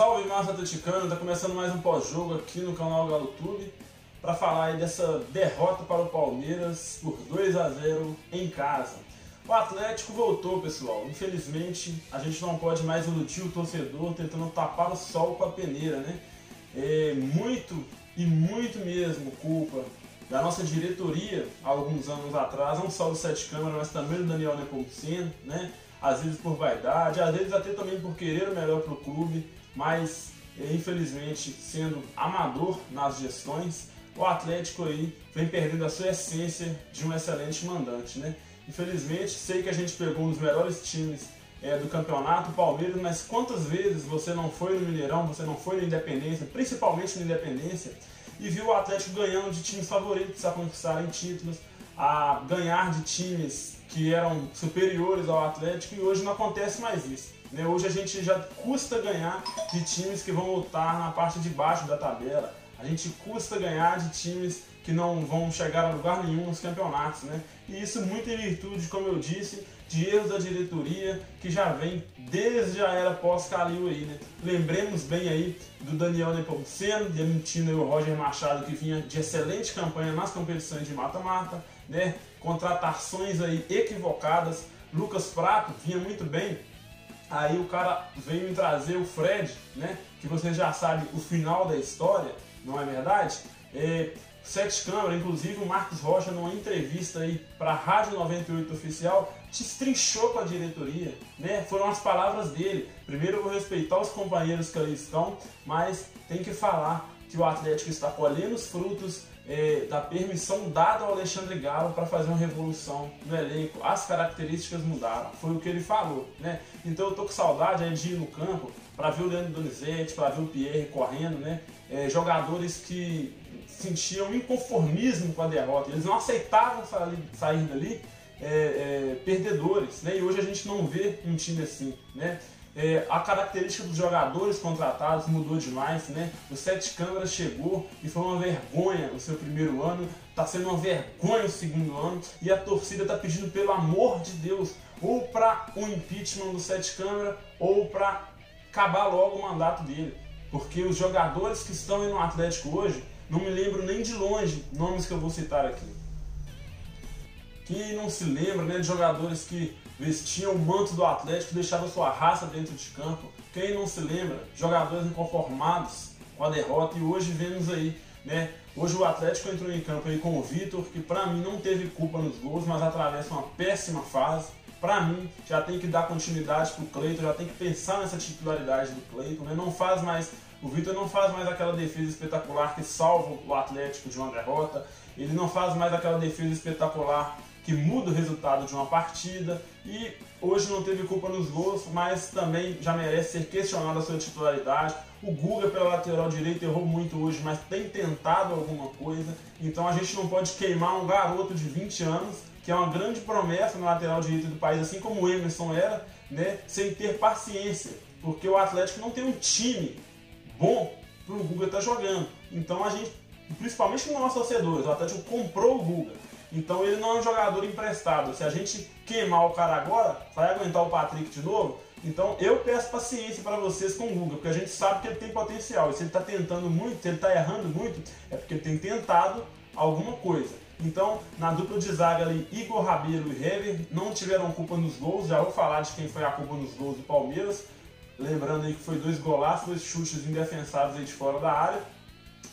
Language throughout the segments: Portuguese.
Salve massa atleticano, tá começando mais um pós-jogo aqui no canal Galo Tube para falar dessa derrota para o Palmeiras por 2 a 0 em casa. O Atlético voltou, pessoal. Infelizmente, a gente não pode mais iludir o torcedor tentando tapar o sol com a peneira, né? É muito e muito mesmo culpa da nossa diretoria há alguns anos atrás, não só do Sete Câmara, mas também do Daniel Nepomuceno, né? Às vezes por vaidade, às vezes até também por querer o melhor para o clube, mas infelizmente sendo amador nas gestões, o Atlético aí vem perdendo a sua essência de um excelente mandante, né? Infelizmente, sei que a gente pegou um dos melhores times é, do campeonato, o Palmeiras, mas quantas vezes você não foi no Mineirão, você não foi na Independência, principalmente na Independência, e viu o Atlético ganhando de times favoritos a conquistarem títulos, a ganhar de times que eram superiores ao Atlético, e hoje não acontece mais isso. Né? Hoje a gente já custa ganhar de times que vão lutar na parte de baixo da tabela, a gente custa ganhar de times que não vão chegar a lugar nenhum nos campeonatos, né? E isso muito em virtude, como eu disse, de erros da diretoria que já vem desde a era pós-Calil aí, né? Lembremos bem aí do Daniel Nepomuceno, demitindo o Roger Machado que vinha de excelente campanha nas competições de mata-mata, né? Contratações aí equivocadas, Lucas Prato vinha muito bem, aí o cara veio me trazer o Fred, né? Que você já sabe o final da história, não é verdade? É, Sete Câmara, inclusive o Marcos Rocha, numa entrevista aí para a Rádio 98 Oficial, destrinchou com a diretoria, né? Foram as palavras dele. Primeiro eu vou respeitar os companheiros que ali estão, mas tem que falar que o Atlético está colhendo os frutos é, da permissão dada ao Alexandre Galo para fazer uma revolução no elenco. As características mudaram, foi o que ele falou, né? Então eu tô com saudade aí de ir no campo para ver o Leandro Donizete, para ver o Pierre correndo, né? É, jogadores que sentiam inconformismo com a derrota, eles não aceitavam sair dali é, é, perdedores, né? E hoje a gente não vê um time assim, né? É, a característica dos jogadores contratados mudou demais, né? O Sete Câmaras chegou e foi uma vergonha o seu primeiro ano, está sendo uma vergonha o segundo ano e a torcida está pedindo pelo amor de Deus ou para o impeachment do Sete Câmara ou para acabar logo o mandato dele, porque os jogadores que estão no Atlético hoje não me lembro nem de longe nomes que eu vou citar aqui. Quem não se lembra né, de jogadores que vestiam o manto do Atlético e deixavam sua raça dentro de campo? Quem não se lembra? Jogadores inconformados com a derrota e hoje vemos aí, né? Hoje o Atlético entrou em campo aí com o Vitor, que para mim não teve culpa nos gols, mas atravessa uma péssima fase. Para mim, já tem que dar continuidade pro Cleiton, já tem que pensar nessa titularidade do Cleiton, né? Não faz mais o Vitor não faz mais aquela defesa espetacular que salva o Atlético de uma derrota. Ele não faz mais aquela defesa espetacular que muda o resultado de uma partida e hoje não teve culpa nos gols, mas também já merece ser questionado a sua titularidade. O Guga pela lateral direita errou muito hoje, mas tem tentado alguma coisa. Então a gente não pode queimar um garoto de 20 anos, que é uma grande promessa na lateral direita do país, assim como o Emerson era, né, sem ter paciência, porque o Atlético não tem um time bom para o Guga estar tá jogando. Então a gente, principalmente nós torcedores, o Atlético comprou o Guga. Então ele não é um jogador emprestado. Se a gente queimar o cara agora, vai aguentar o Patrick de novo? Então eu peço paciência para vocês com o Guga, porque a gente sabe que ele tem potencial. E se ele está tentando muito, se ele está errando muito, é porque ele tem tentado alguma coisa. Então, na dupla de zaga ali, Igor Rabelo e Hever não tiveram culpa nos gols. Já vou falar de quem foi a culpa nos gols do Palmeiras. Lembrando aí que foi dois golaços, dois chutes indefensáveis aí de fora da área.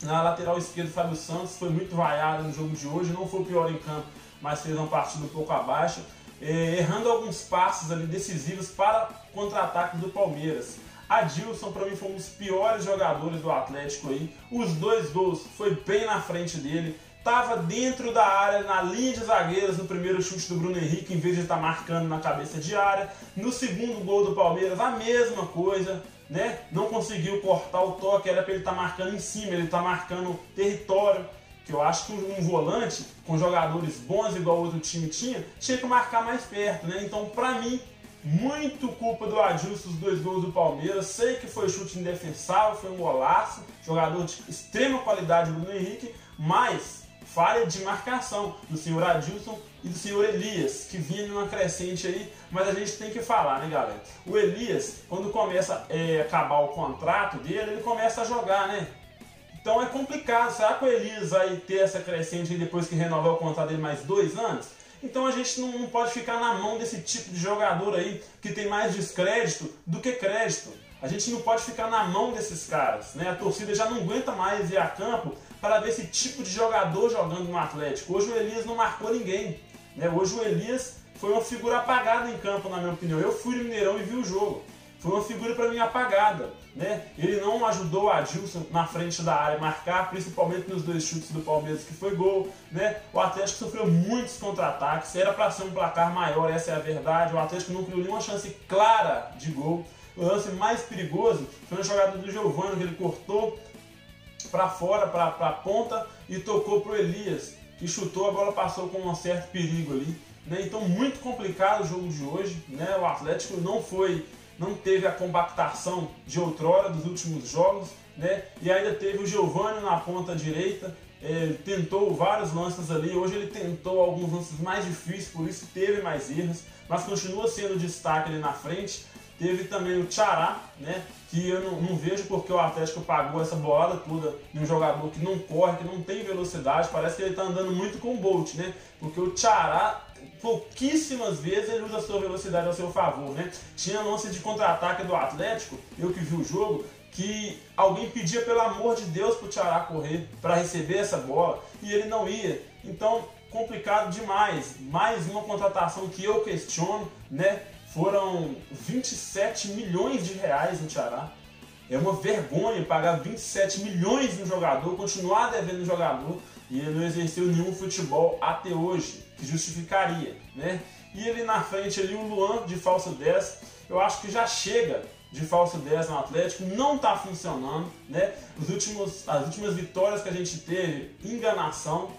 Na lateral esquerda, Fábio Santos foi muito vaiado no jogo de hoje, não foi o pior em campo, mas fez uma partida um pouco abaixo, eh, errando alguns passos ali decisivos para contra-ataque do Palmeiras. Adilson, para mim, foi um dos piores jogadores do Atlético aí. Os dois gols foi bem na frente dele estava dentro da área, na linha de zagueiros, no primeiro chute do Bruno Henrique, em vez de estar tá marcando na cabeça de área. No segundo gol do Palmeiras, a mesma coisa, né? Não conseguiu cortar o toque, era para ele estar tá marcando em cima, ele está marcando território. Que eu acho que um volante com jogadores bons, igual o outro time tinha, tinha que marcar mais perto, né? Então, para mim, muito culpa do Adilson, os dois gols do Palmeiras. Sei que foi chute indefensável, foi um golaço. Jogador de extrema qualidade, Bruno Henrique, mas falha de marcação do senhor Adilson e do senhor Elias, que vinha numa crescente aí, mas a gente tem que falar, né, galera? O Elias, quando começa é, a acabar o contrato dele, ele começa a jogar, né? Então é complicado. Será que o Elias vai ter essa crescente depois que renovar o contrato dele mais dois anos? Então a gente não, não pode ficar na mão desse tipo de jogador aí que tem mais descrédito do que crédito. A gente não pode ficar na mão desses caras, né? A torcida já não aguenta mais ir a campo para ver esse tipo de jogador jogando no Atlético. Hoje o Elias não marcou ninguém, né? Hoje o Elias foi uma figura apagada em campo, na minha opinião. Eu fui no Mineirão e vi o jogo. Foi uma figura para mim apagada, né? Ele não ajudou o Adilson na frente da área marcar, principalmente nos dois chutes do Palmeiras que foi gol, né? O Atlético sofreu muitos contra-ataques, era para ser um placar maior, essa é a verdade. O Atlético não criou nenhuma chance clara de gol. O lance mais perigoso foi na jogada do Giovanni, que ele cortou para fora, para a ponta e tocou para o Elias, que chutou, a bola passou com um certo perigo ali. Né? Então, muito complicado o jogo de hoje. Né? O Atlético não foi, não teve a compactação de outrora dos últimos jogos. Né? E ainda teve o Giovanni na ponta direita. Ele tentou vários lances ali. Hoje ele tentou alguns lances mais difíceis, por isso teve mais erros, mas continua sendo destaque ali na frente. Teve também o Tchará, né? Que eu não, não, vejo porque o Atlético pagou essa bolada toda de um jogador que não corre, que não tem velocidade. Parece que ele está andando muito com o Bolt, né? Porque o Tchará, pouquíssimas vezes ele usa a sua velocidade ao seu favor, né? Tinha lance de contra-ataque do Atlético, eu que vi o jogo, que alguém pedia pelo amor de Deus pro Tchará correr para receber essa bola e ele não ia. Então, complicado demais. Mais uma contratação que eu questiono, né? Foram 27 milhões de reais no Tiará. É uma vergonha pagar 27 milhões no jogador, continuar devendo no jogador e ele não exerceu nenhum futebol até hoje, que justificaria, né? E ele na frente ali, o Luan de falso 10, eu acho que já chega de falso 10 no Atlético, não está funcionando, né? Os últimos, as últimas vitórias que a gente teve, enganação,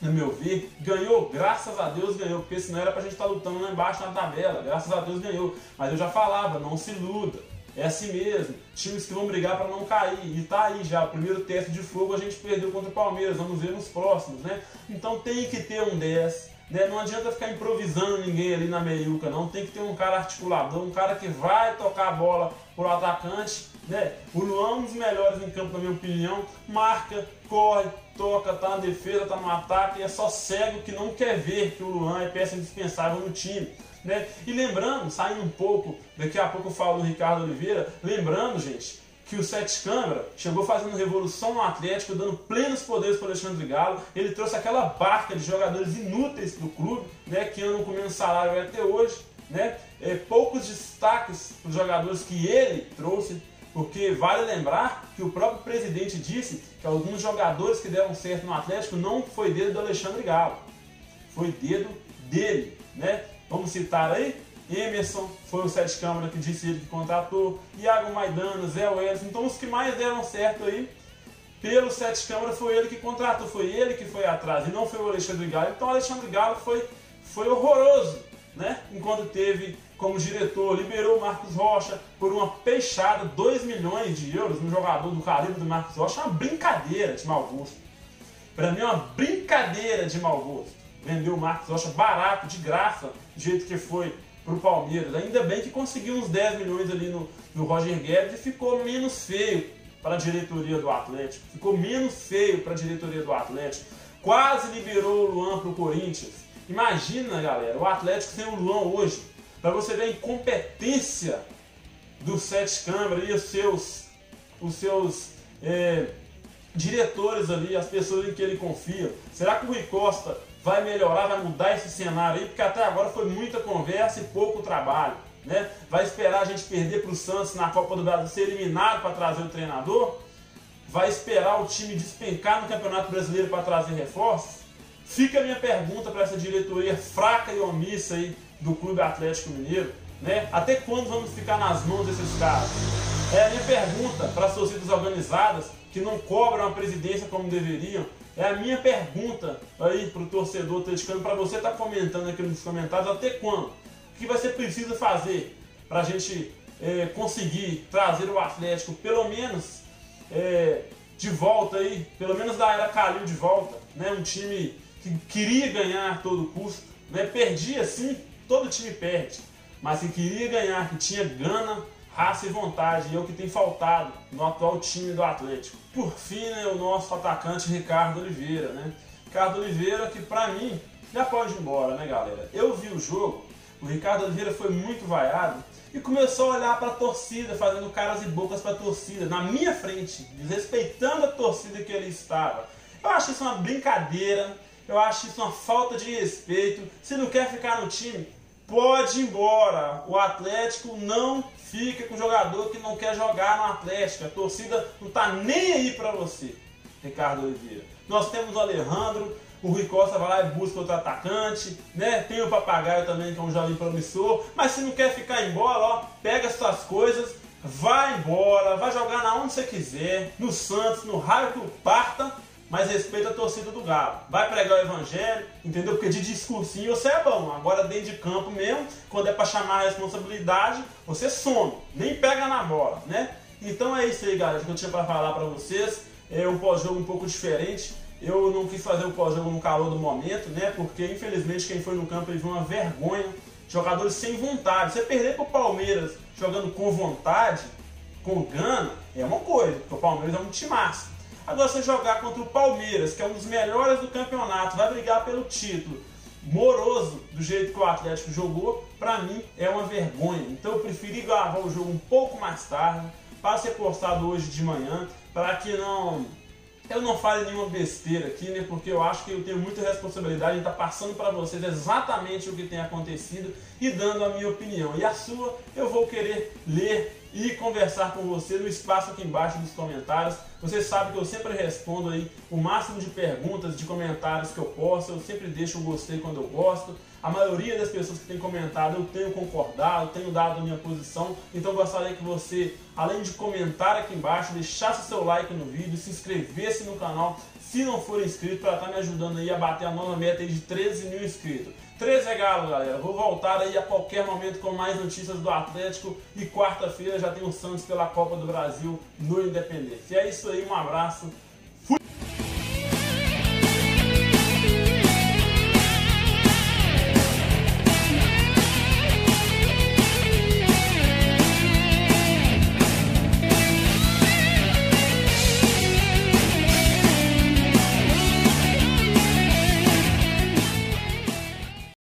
no meu ver, ganhou, graças a Deus ganhou, porque senão era pra gente estar tá lutando lá embaixo na tabela, graças a Deus ganhou. Mas eu já falava, não se iluda, é assim mesmo, times que vão brigar para não cair, e tá aí já, o primeiro teste de fogo a gente perdeu contra o Palmeiras, vamos ver nos próximos, né? Então tem que ter um 10, né? Não adianta ficar improvisando ninguém ali na meiuca, não, tem que ter um cara articulador, um cara que vai tocar a bola pro atacante né? O Luan é um dos melhores em campo, na minha opinião. Marca, corre, toca, tá na defesa, tá no ataque. E é só cego que não quer ver que o Luan é peça indispensável no time. Né? E lembrando, saindo um pouco, daqui a pouco eu falo do Ricardo Oliveira, lembrando, gente, que o Sete Câmara chegou fazendo revolução no Atlético, dando plenos poderes para o Alexandre Galo. Ele trouxe aquela barca de jogadores inúteis do clube, né, que andam comendo salário até hoje. Né? É, poucos destaques para os jogadores que ele trouxe. Porque vale lembrar que o próprio presidente disse que alguns jogadores que deram certo no Atlético não foi dedo do Alexandre Galo, foi dedo dele, né? Vamos citar aí, Emerson foi o Sete Câmara que disse ele que contratou, Iago Maidana, Zé Welles, então os que mais deram certo aí pelo Sete Câmara foi ele que contratou, foi ele que foi atrás e não foi o Alexandre Galo. Então o Alexandre Galo foi, foi horroroso, né? Enquanto teve como diretor, liberou o Marcos Rocha por uma peixada, 2 milhões de euros, um jogador do calibre do Marcos Rocha, uma brincadeira de mau gosto. Para mim é uma brincadeira de mau gosto. Vendeu o Marcos Rocha barato, de graça, do jeito que foi para o Palmeiras. Ainda bem que conseguiu uns 10 milhões ali no, no Roger Guedes e ficou menos feio para a diretoria do Atlético. Ficou menos feio para a diretoria do Atlético. Quase liberou o Luan para o Corinthians. Imagina, galera, o Atlético sem o Luan hoje para você ver a incompetência dos sete câmaras e os seus, os seus é, diretores ali, as pessoas em que ele confia. Será que o Rui Costa vai melhorar, vai mudar esse cenário aí? Porque até agora foi muita conversa e pouco trabalho. Né? Vai esperar a gente perder para o Santos na Copa do Brasil, ser eliminado para trazer o treinador? Vai esperar o time despencar no Campeonato Brasileiro para trazer reforços? Fica a minha pergunta para essa diretoria fraca e omissa aí do Clube Atlético Mineiro, né? Até quando vamos ficar nas mãos desses caras? É a minha pergunta para as torcidas organizadas que não cobram a presidência como deveriam. É a minha pergunta aí para o torcedor atleticano, para você estar tá comentando aqui nos comentários, até quando? O que você precisa fazer para a gente é, conseguir trazer o Atlético, pelo menos é, de volta aí, pelo menos da era Calil de volta, né? um time que queria ganhar a todo custo, né? perdia sim, todo time perde, mas que queria ganhar, que tinha gana, raça e vontade, e é o que tem faltado no atual time do Atlético. Por fim, né, o nosso atacante Ricardo Oliveira, né? Ricardo Oliveira que para mim já pode ir embora, né, galera? Eu vi o jogo, o Ricardo Oliveira foi muito vaiado e começou a olhar para a torcida, fazendo caras e bocas para a torcida, na minha frente, desrespeitando a torcida que ele estava. Eu acho isso uma brincadeira, eu acho isso uma falta de respeito. Se não quer ficar no time, pode ir embora. O Atlético não fica com jogador que não quer jogar no Atlético. A torcida não está nem aí para você, Ricardo Oliveira. Nós temos o Alejandro, o Rui Costa vai lá e busca outro atacante, né? Tem o Papagaio também, que é um jovem promissor. Mas se não quer ficar embora, ó, pega suas coisas, vai embora, vai jogar na onde você quiser, no Santos, no raio que o parta, mas respeita a torcida do Galo. Vai pregar o evangelho, entendeu? Porque de discursinho você é bom. Agora dentro de campo mesmo, quando é para chamar a responsabilidade, você some, nem pega na bola, né? Então é isso aí, galera, que eu tinha para falar para vocês. É um pós-jogo um pouco diferente. Eu não quis fazer o pós-jogo no calor do momento, né? Porque infelizmente quem foi no campo viu uma vergonha. Jogadores sem vontade. Você perder para o Palmeiras jogando com vontade, com gana, é uma coisa, porque o Palmeiras é um timaço. Agora você jogar contra o Palmeiras, que é um dos melhores do campeonato, vai brigar pelo título, moroso do jeito que o Atlético jogou, para mim é uma vergonha. Então eu preferi gravar o jogo um pouco mais tarde, para ser postado hoje de manhã, para que não eu não falo nenhuma besteira aqui, né? Porque eu acho que eu tenho muita responsabilidade em estar passando para vocês exatamente o que tem acontecido e dando a minha opinião. E a sua eu vou querer ler e conversar com você no espaço aqui embaixo dos comentários. Você sabe que eu sempre respondo aí o máximo de perguntas, de comentários que eu posso. Eu sempre deixo um gostei quando eu gosto. A maioria das pessoas que têm comentado eu tenho concordado, tenho dado a minha posição. Então gostaria que você, além de comentar aqui embaixo, deixasse seu like no vídeo, se inscrevesse no canal se não for inscrito para estar tá me ajudando aí a bater a nova meta de 13 mil inscritos. 13 é galo, galera. Vou voltar aí a qualquer momento com mais notícias do Atlético e quarta-feira já tem o Santos pela Copa do Brasil no Independência. E é isso aí, um abraço